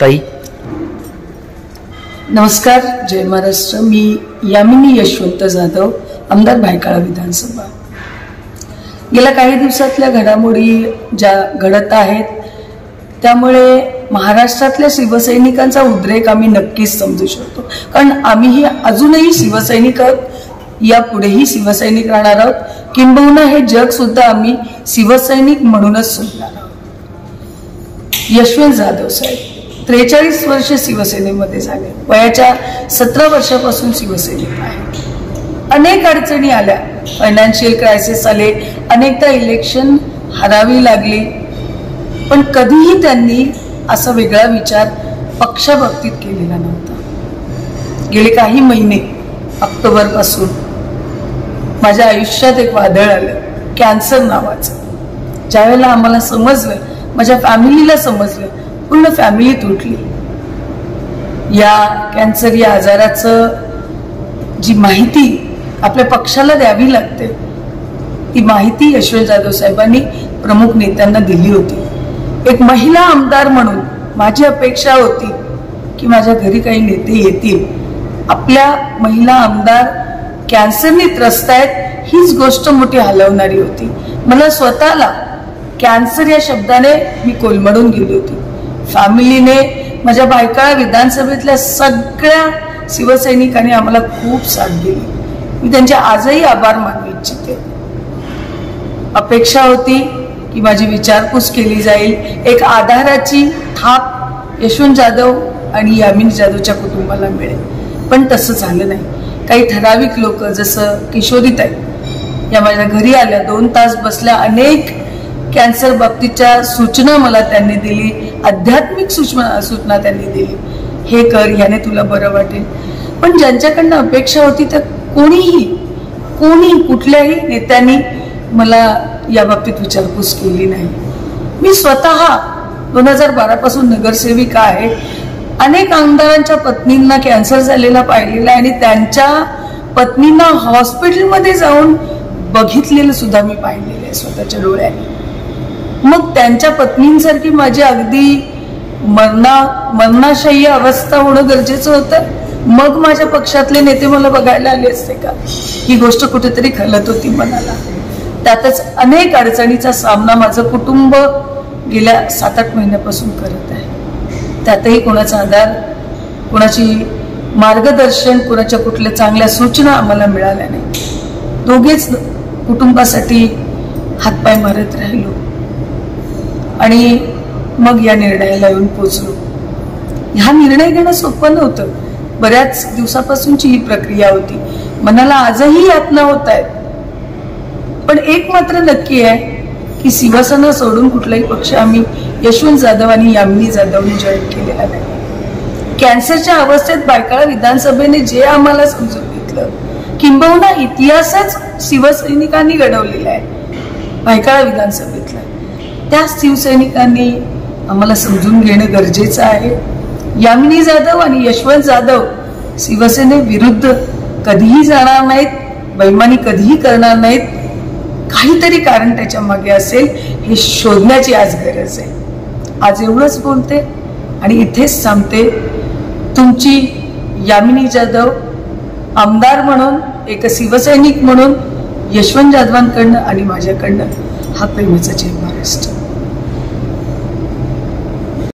ताई. नमस्कार जय महाराष्ट्र. मी यामिनी यशवंत जाधव आमदार भायकाळा विधानसभा. गेल्या काही दिवसातल्या घडामोडी ज्या घडत आहेत त्यामुळे महाराष्ट्रातल्या शिवसैनिकांचा उद्रेक आम्ही नक्कीच समजू शकतो. कारण आम्हीही अजूनही शिवसैनिक आहोत यापुढेही शिवसैनिक राहणार आहोत. किंबहुना हे जग सुद्धा आम्ही शिवसैनिक म्हणूनच सोडणार आहोत यशवंत जाधव साहेब त्रेचाळीस वर्ष शिवसेनेमध्ये झाले. वयाच्या सतरा वर्षापासून शिवसेनेत आहे. अनेक अडचणी आल्या. फायनान्शियल क्रायसिस आले. अनेकदा इलेक्शन हरावी लागली. पण कधीही त्यांनी असा वेगळा विचार पक्षाबाबतीत केलेला नव्हता. गेले काही महिने ऑक्टोबरपासून माझ्या आयुष्यात एक वादळ आलं. कॅन्सर नावाचं. ज्यावेळेला आम्हाला समजलं माझ्या फॅमिलीला समजलं पूर्ण फॅमिली तुटली. या कॅन्सर या आजाराचं जी माहिती आपल्या पक्षाला द्यावी लागते ती माहिती यशवंत जाधव साहेबांनी प्रमुख नेत्यांना दिली होती. एक महिला आमदार म्हणून माझी अपेक्षा होती की माझ्या घरी काही नेते येतील. आपल्या महिला आमदार कॅन्सरने त्रस्त आहेत हीच गोष्ट मोठी हलवणारी होती. मला स्वतःला कॅन्सर या शब्दाने मी कोलमडून गेली होती. फॅमिलीने माझ्या बायकाळा विधानसभेतल्या सगळ्या शिवसैनिकांनी आम्हाला खूप साथ दिली. मी त्यांचे आजही आभार मानू इच्छिते. अपेक्षा होती की माझी विचारपूस केली जाईल. एक आधाराची थाप यशवंत जाधव आणि यामिनी जाधवच्या कुटुंबाला मिळेल. पण तसं झालं नाही. काही ठराविक लोक जसं किशोरीताई या माझ्या घरी आल्या. दोन तास बसल्या अनेक कॅन्सर बाबतीच्या सूचना मला त्यांनी दिली आध्यात्मिक सूचना सूचना त्यांनी दिली. हे कर याने तुला बरं वाटेल. पण ज्यांच्याकडनं अपेक्षा होती तर कोणीही कोणी कुठल्याही नेत्यांनी मला या बाबतीत विचारपूस केली नाही. मी स्वतः दोन हजार बारा पासून नगरसेविका आहे. अनेक आमदारांच्या पत्नींना कॅन्सर झालेला पाहिलेला आहे आणि त्यांच्या पत्नींना हॉस्पिटलमध्ये जाऊन बघितलेलं सुद्धा मी पाहिलेलं आहे स्वतःच्या डोळ्याने. मग त्यांच्या पत्नींसारखी माझी अगदी मरणा मरणाशय्य अवस्था होणं गरजेचं होतं. मग माझ्या पक्षातले नेते मला बघायला आले असते का? ही गोष्ट कुठेतरी खलत होती मनाला. त्यातच अनेक अडचणीचा सामना माझं कुटुंब गेल्या सात आठ महिन्यापासून करत आहे. त्यातही कोणाचा आधार कोणाची मार्गदर्शन कोणाच्या कुठल्या चांगल्या सूचना आम्हाला मिळाल्या नाही. दोघेच कुटुंबासाठी हातपाय मारत राहिलो. आणि मग या निर्णयाला येऊन पोचलो. हा निर्णय घेणं सोपं नव्हतं. बऱ्याच दिवसापासूनची ही प्रक्रिया होती. मनाला आजही यातना होत आहेत. पण एक मात्र नक्की आहे की शिवसेना सोडून कुठलाही पक्ष आम्ही यशवंत जाधव आणि यामिनी जाधवने जॉईन केलेला नाही. कॅन्सरच्या अवस्थेत बायकाळा विधानसभेने जे आम्हाला समजून घेतलं किंबहुना इतिहासच शिवसैनिकांनी घडवलेला आहे. बायकाळा विधानसभा त्याच शिवसैनिकांनी आम्हाला समजून घेणं गरजेचं आहे. यामिनी जाधव आणि यशवंत जाधव शिवसेनेविरुद्ध कधीही जाणार नाहीत बैमानी कधीही करणार नाहीत. काहीतरी कारण त्याच्यामागे असेल हे शोधण्याची आज गरज आहे. आज एवढंच बोलते आणि इथेच सांगते तुमची यामिनी जाधव आमदार म्हणून एक शिवसैनिक म्हणून यशवंत जाधवांकडनं आणि माझ्याकडनं हा प्रेमाचा जय महाराष्ट्र